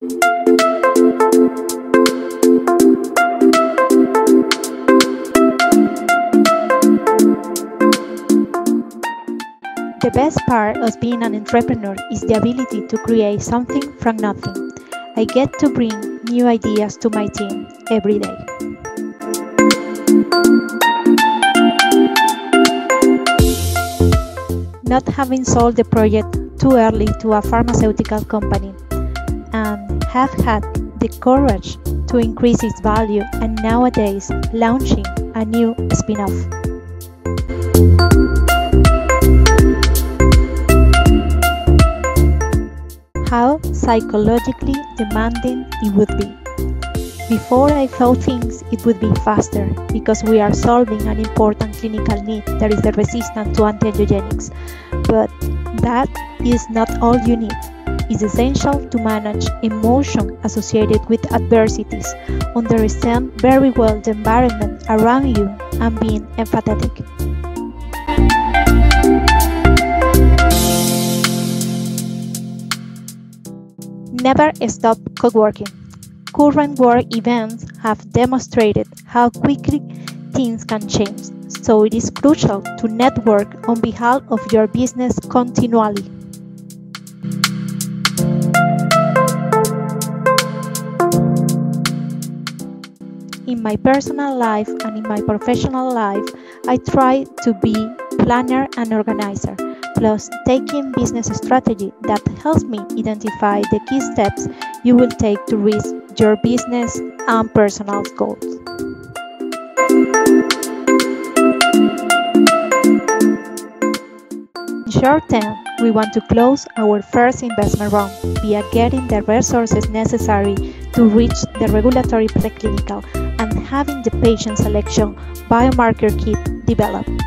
The best part of being an entrepreneur is the ability to create something from nothing. I get to bring new ideas to my team every day. Not having sold the project too early to a pharmaceutical company and have had the courage to increase its value and nowadays launching a new spin-off. How psychologically demanding it would be. Before I thought things it would be faster because we are solving an important clinical need that is the resistance to antiangiogenics. But that is not all you need. It's essential to manage emotion associated with adversities, understand very well the environment around you, and being empathetic. Never stop co-working. Current work events have demonstrated how quickly things can change, so it is crucial to network on behalf of your business continually. In my personal life and in my professional life, I try to be planner and organizer plus taking business strategy that helps me identify the key steps you will take to reach your business and personal goals. In short term, we want to close our first investment round via getting the resources necessary to reach the regulatory preclinical and having the patient selection biomarker kit developed.